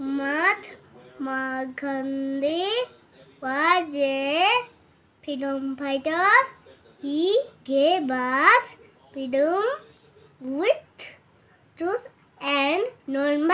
Mahatma Gandhi was a freedom fighter. He gave us freedom with truth and non